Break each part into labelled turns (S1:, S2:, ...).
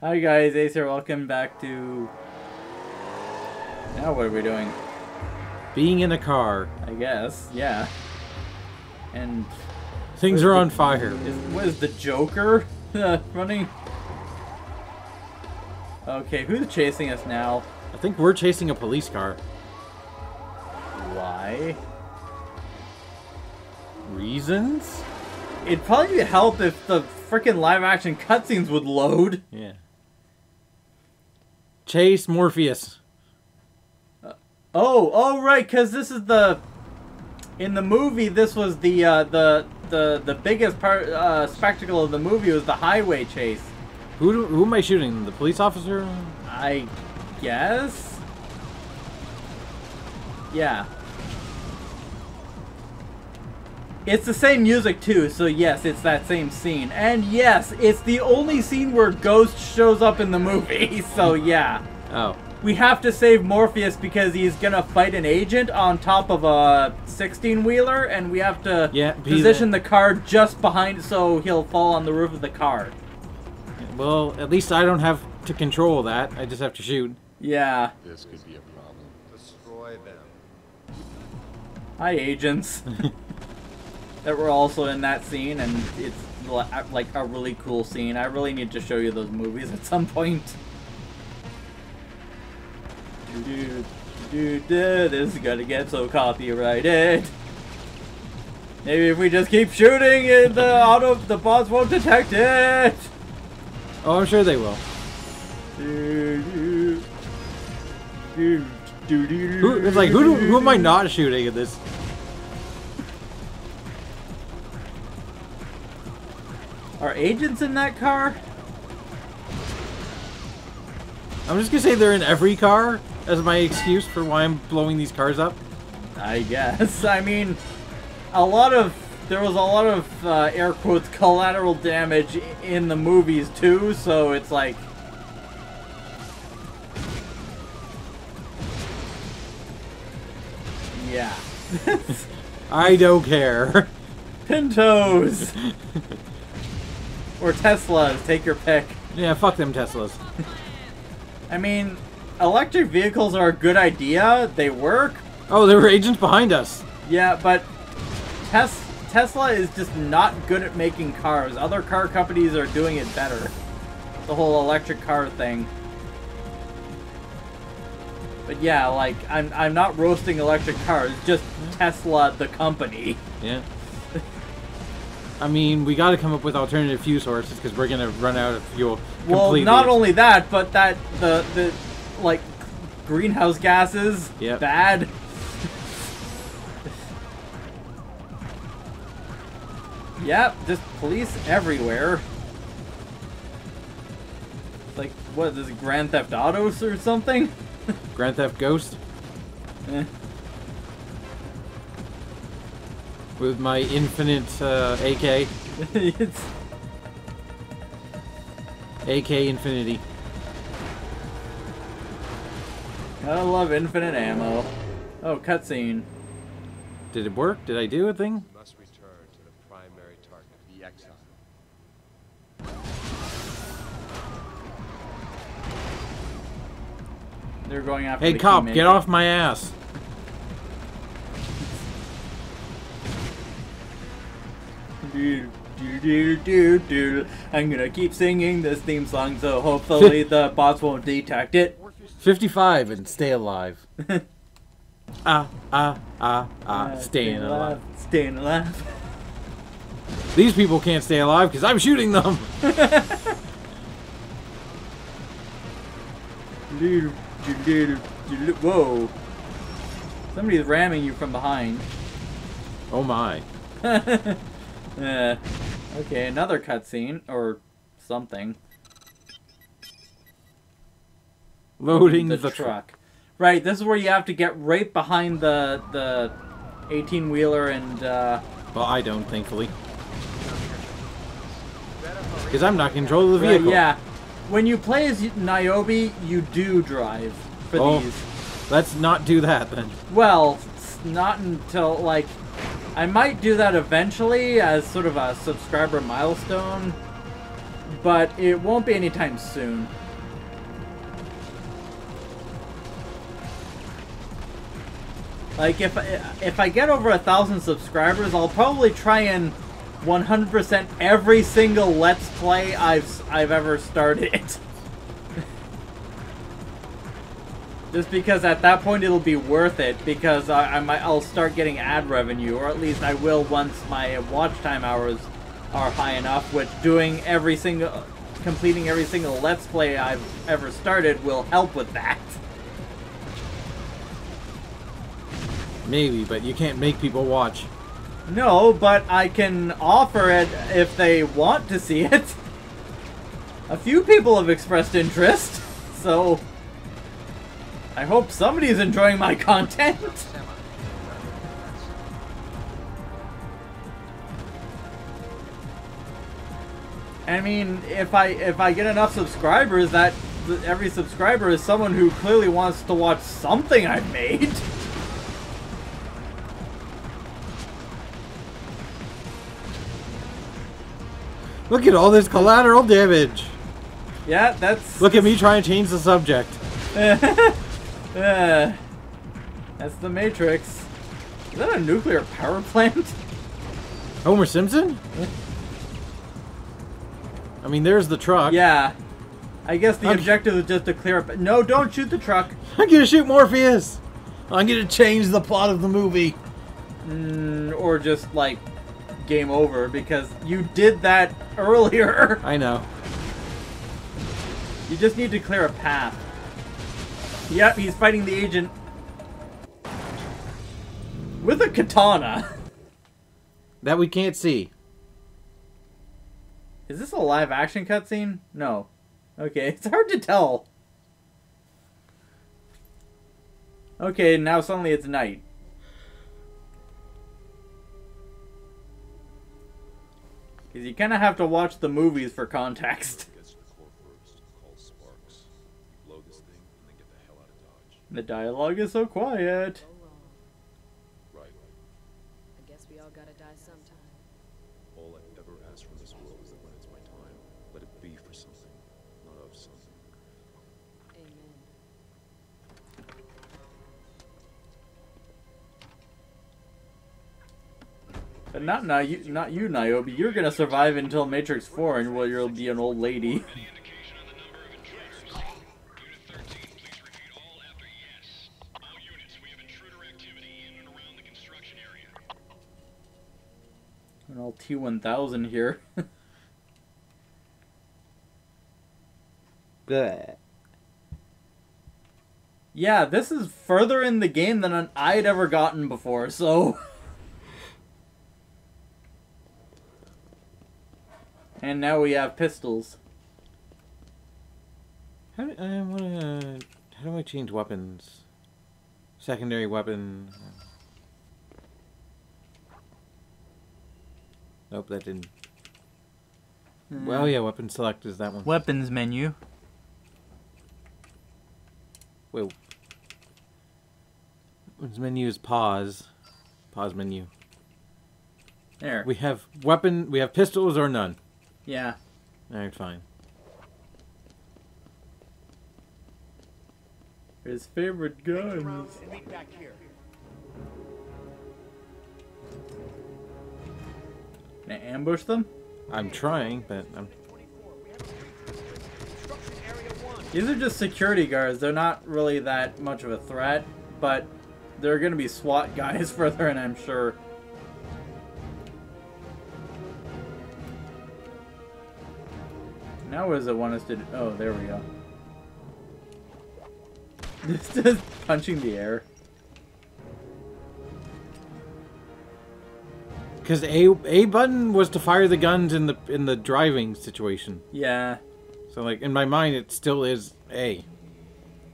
S1: Hi guys, Ace here. Welcome back to. Now what are we doing?
S2: Being in a car.
S1: I guess, yeah. And
S2: Things are on fire.
S1: is what is the Joker running? Okay, who's chasing us now?
S2: I think we're chasing a police car.
S1: Why?
S2: Reasons?
S1: It'd probably help if the freaking live action cutscenes would load.
S2: Yeah. Chase Morpheus.
S1: Oh, oh right, because this is the in the movie. This was the uh, the the the biggest part uh, spectacle of the movie was the highway chase.
S2: Who do, who am I shooting? The police officer?
S1: I guess. Yeah. It's the same music too, so yes, it's that same scene. And yes, it's the only scene where Ghost shows up in the movie, so yeah.
S2: Oh.
S1: We have to save Morpheus because he's gonna fight an agent on top of a 16 wheeler, and we have to
S2: Yeah,
S1: position
S2: the-
S1: the car just behind so he'll fall on the roof of the car.
S2: Well, at least I don't have to control that. I just have to shoot.
S1: Yeah.
S3: This could be a problem.
S4: Destroy them.
S1: Hi, agents. that were also in that scene, and it's uh, like a really cool scene. I really need to show you those movies at some point. Dude, dude, dude, this is gonna get so copyrighted. Maybe if we just keep shooting, it, the auto, the bots won't detect it.
S2: Oh, I'm sure they will.
S1: Dude, dude, dude, dude,
S2: Who, it's like, who, do, who am I not shooting in this?
S1: Are agents in that car?
S2: I'm just gonna say they're in every car as my excuse for why I'm blowing these cars up.
S1: I guess. I mean, a lot of there was a lot of uh, air quotes collateral damage in the movies too, so it's like. Yeah.
S2: I don't care.
S1: Pintos! or Teslas, take your pick.
S2: yeah, fuck them Teslas.
S1: I mean, electric vehicles are a good idea, they work,
S2: Oh, there were agents behind us.
S1: Yeah, but Tes- Tesla is just not good at making cars. Other car companies are doing it better. The whole electric car thing. But yeah, like I'm I'm not roasting electric cars, just Tesla the company.
S2: Yeah. I mean, we got to come up with alternative fuel sources because we're gonna run out of fuel.
S1: Well, not only that, but that the the like greenhouse gases
S2: Yep.
S1: bad. yep, just police everywhere. Like what is it, Grand Theft Autos or something?
S2: Grand Theft Ghost
S1: Eh.
S2: With my infinite uh, AK,
S1: it's
S2: AK Infinity.
S1: I love infinite ammo. Oh, cutscene.
S2: Did it work? Did I do a thing?
S4: Must return to the primary target, the exile.
S1: They're going after.
S2: Hey,
S1: the
S2: cop,
S1: Keymaker.
S2: get off my ass!
S1: Do, do, do, do, do. I'm gonna keep singing this theme song, so hopefully the bots won't detect it.
S2: 55 and stay alive. ah, ah, ah, ah, staying alive.
S1: Staying alive.
S2: These people can't stay alive because I'm shooting them.
S1: Whoa. Somebody's ramming you from behind.
S2: Oh my.
S1: Uh, okay, another cutscene, or something.
S2: Loading
S1: the,
S2: the,
S1: truck. Right, this is where you have to get right behind the the 18 wheeler and uh,
S2: Well, I don't, thankfully. Because I'm not in control of the
S1: right,
S2: vehicle.
S1: yeah. When you play as Niobe, you do drive for
S2: Oh.
S1: these.
S2: Let's not do that then.
S1: Well, it's not until like I might do that eventually as sort of a subscriber milestone. but it won't be anytime soon. Like if if I get over a thousand subscribers, I'll probably try and 100% every single Let's Play I've I've ever started. Just because at that point it'll be worth it because I, I might I'll start getting ad revenue or at least I will once my watch time hours are high enough. Which doing every single completing every single Let's Play I've ever started will help with that.
S2: Maybe, but you can't make people watch.
S1: No, but I can offer it if they want to see it. A few people have expressed interest, so I hope somebody's enjoying my content. I mean, if I if I get enough subscribers, that every subscriber is someone who clearly wants to watch something I've made.
S2: Look at all this collateral damage.
S1: Yeah, that's.
S2: Look at me trying to change the subject.
S1: uh, that's the Matrix. Is that a nuclear power plant?
S2: Homer Simpson? I mean, there's the truck.
S1: Yeah. I guess the
S2: I'm-
S1: objective is just to clear up. No, don't shoot the truck.
S2: I'm gonna shoot Morpheus. I'm gonna change the plot of the movie.
S1: Mm, or just like game over because you did that earlier.
S2: I know.
S1: You just need to clear a path. Yep, he's fighting the agent with a katana.
S2: That we can't see.
S1: Is this a live action cutscene? No. Okay, it's hard to tell. Okay, now suddenly it's night. Because you kind of have to watch the movies for context.
S3: The
S1: dialogue is so quiet.
S3: Oh, right.
S5: I guess we all gotta die sometime.
S3: All I ever ask from this world is that when it's my time, let it be for something, not of something.
S5: Amen.
S1: But not now, you, not you, Niobe. You're gonna survive until Matrix 4, and well, you'll be an old lady. All T1000 here. yeah, this is further in the game than I'd ever gotten before, so. And now we have pistols.
S2: How do, I wanna, how do I change weapons? Secondary weapon. Nope, that didn't. Hmm. Well, yeah, weapon select is that one.
S1: Weapons menu.
S2: Wait. Weapons menu is pause. Pause menu.
S1: There.
S2: We have weapon. We have pistols or none.
S1: yeah.
S2: All right, fine.
S1: His favorite guns.
S6: And meet back here.
S1: Gonna ambush them?
S2: I'm trying, but I'm.
S6: 24. We have construction area one.
S1: These are just security guards. They're not really that much of a threat, but they're gonna be SWAT guys further in, I'm sure. Now what does it want us to do? Oh, there we go. This is punching the air.
S2: Because a a button was to fire the guns in the in the driving situation.
S1: Yeah.
S2: So like in my mind, it still is a.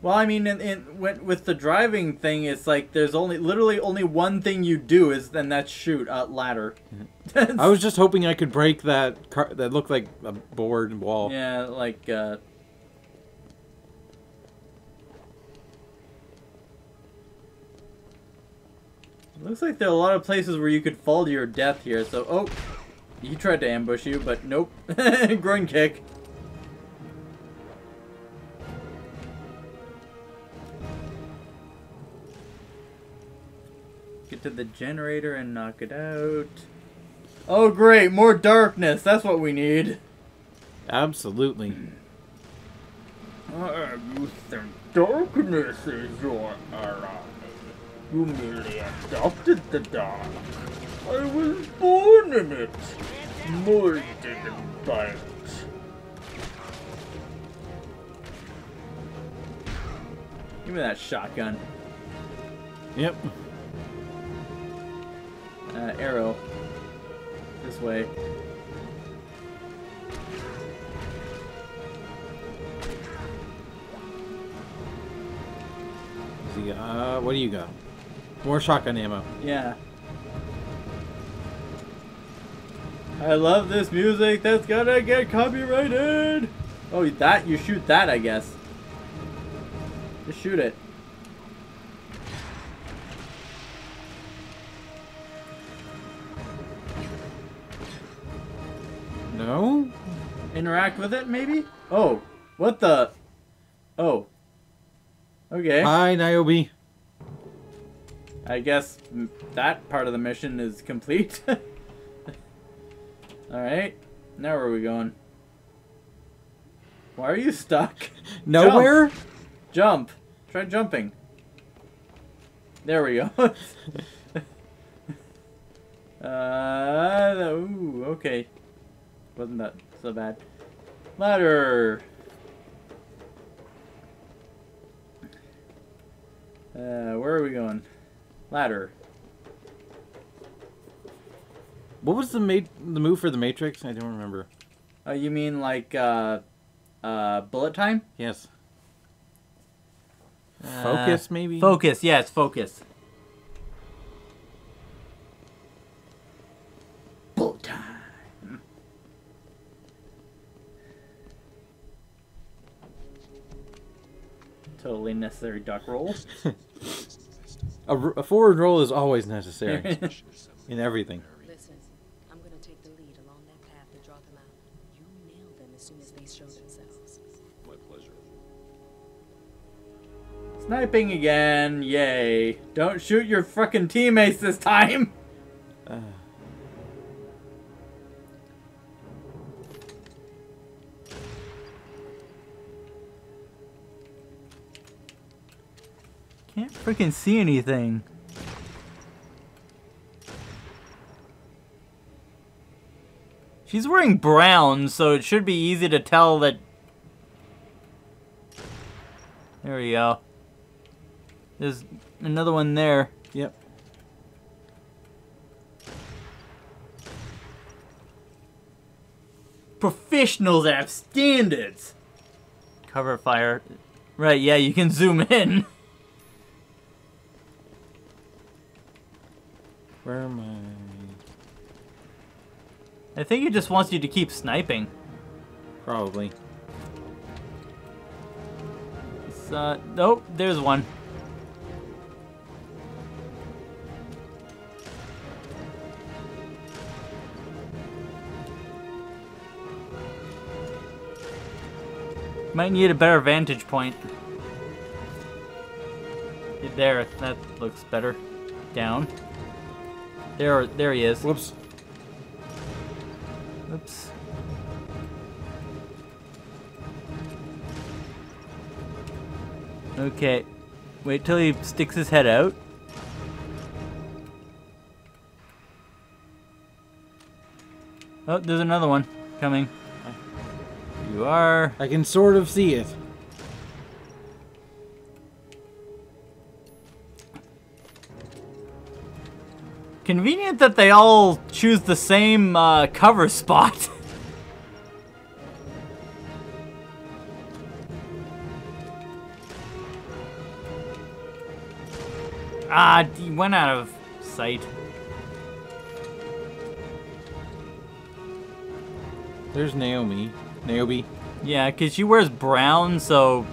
S1: Well, I mean, in, in with, the driving thing, it's like there's only literally only one thing you do is then that's shoot uh, ladder.
S2: I was just hoping I could break that car that looked like a board wall.
S1: yeah, like uh, looks like there are a lot of places where you could fall to your death here. So, oh, He tried to ambush you, but nope. Groin kick. Get to the generator and knock it out. Oh great, more darkness. That's what we need.
S2: Absolutely.
S1: Uh, you think darkness is your ally? You merely adopted the dark. I was born in it, molded by it. Give me that shotgun.
S2: Yep.
S1: Uh, arrow. This way.
S2: Uh, what do you got? More shotgun ammo.
S1: Yeah. I love this music. That's gonna get copyrighted. Oh, that you shoot that, I guess. Just shoot it.
S2: No?
S1: Interact with it, maybe. Oh, what the? Oh. Okay.
S2: Hi, Niobe.
S1: I guess m- that part of the mission is complete. Alright. Now where are we going? Why are you stuck?
S2: Nowhere?
S1: Jump. Try jumping. There we go. uh, ooh, okay. Wasn't that so bad. Ladder. Uh, where are we going? Ladder.
S2: What was the ma- the move for the Matrix? I don't remember.
S1: Oh, you mean like uh, uh, bullet time?
S2: Yes. Focus, maybe?
S1: Focus. Yes, focus. Bullet time. Totally necessary duck roll.
S2: A, r- a forward roll is always necessary in everything.
S5: Listen, I'm gonna take the lead along that path to draw them out. You nail them as soon as they show themselves.
S3: My pleasure.
S1: Sniping again. Yay. Don't shoot your frickin' teammates this time. freaking see anything. She's wearing brown, so it should be easy to tell that. There we go. There's another one there.
S2: yep.
S1: Professionals have standards. Cover fire. Right, yeah, you can zoom in.
S2: Where am I?
S1: I think he just wants you to keep sniping.
S2: Probably.
S1: It's, uh, nope, there's one. Might need a better vantage point. There, that looks better. Down. There, there he is.
S2: Whoops.
S1: Oops. Okay. Wait till he sticks his head out. Oh, there's another one coming. You are.
S2: I can sort of see it.
S1: Convenient that they all choose the same uh, cover spot. ah, he went out of sight.
S2: There's Naomi. Naomi.
S1: Yeah, because she wears brown, so.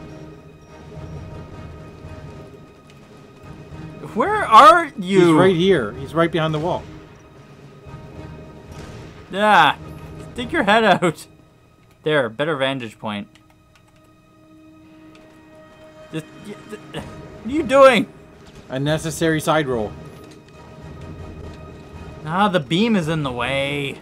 S1: Where are you?
S2: He's right here. He's right behind the wall.
S1: Yeah. Stick your head out. There, better vantage point. What are you doing?
S2: Unnecessary side roll.
S1: Ah, the beam is in the way.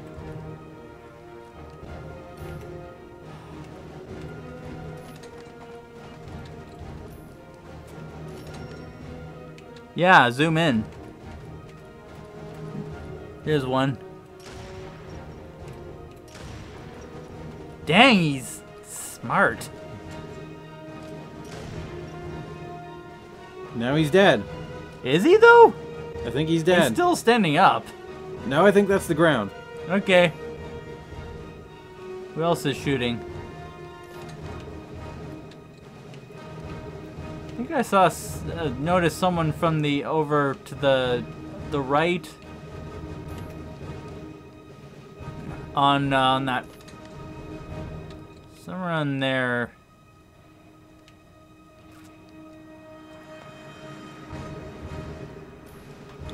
S1: Yeah, zoom in. Here's one. Dang, he's smart.
S2: Now he's dead.
S1: Is he though?
S2: I think he's dead.
S1: He's still standing up.
S2: no, I think that's the ground.
S1: Okay. Who else is shooting? Think I saw uh, noticed someone from the over to the the right on uh, on that somewhere on there.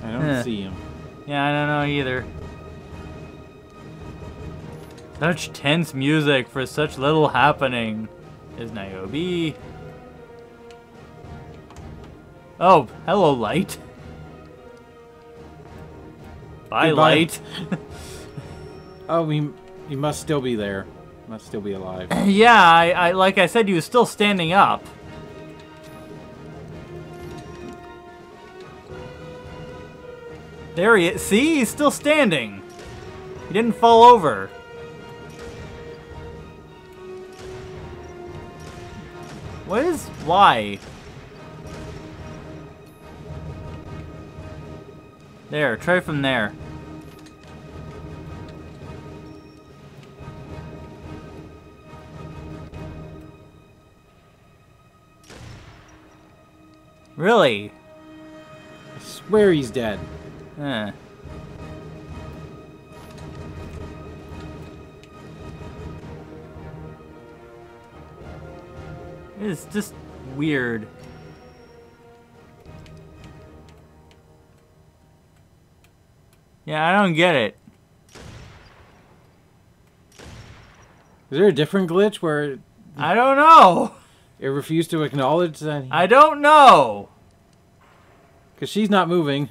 S2: I don't
S1: Huh.
S2: see him.
S1: Yeah, I don't know either. Such tense music for such little happening. Is Niobe. Oh, hello, light. Bye,
S2: Goodbye.
S1: light.
S2: Oh, he, he must still be there. Must still be alive.
S1: yeah, I, I like I said, he was still standing up. There he is. See, he's still standing. He didn't fall over. What is why? There, try from there. Really?
S2: I swear he's dead.
S1: Huh. It's just weird. Yeah, I don't get it.
S2: Is there a different glitch where
S1: I don't know.
S2: it refused to acknowledge that?
S1: I don't know.
S2: Because she's not moving.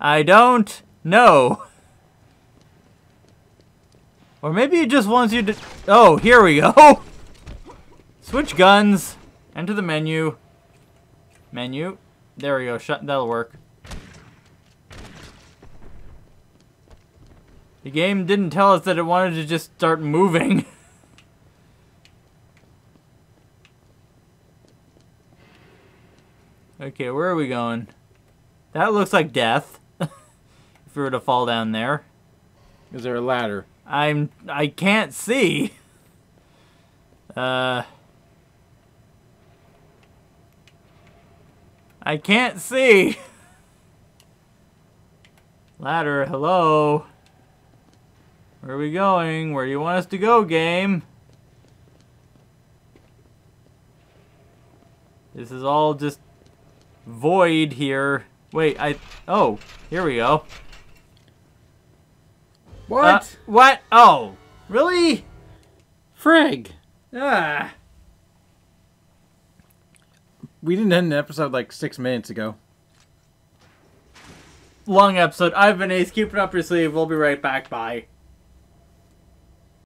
S1: I don't know. Or maybe it just wants you to. Oh, here we go. Switch guns. Enter the menu. Menu. There we go. Shut. That'll work. The game didn't tell us that it wanted to just start moving. okay, where are we going? That looks like death. if we were to fall down there.
S2: Is there a ladder?
S1: I'm I can't see. Uh I can't see. Ladder, hello. Where are we going? Where do you want us to go, game? This is all just void here. Wait, I oh, here we go.
S2: What?
S1: Uh, what? Oh, really?
S2: Frig.
S1: Ah.
S2: We didn't end an episode like six minutes ago.
S1: Long episode. I've been Ace. Keep it up your sleeve. We'll be right back. Bye.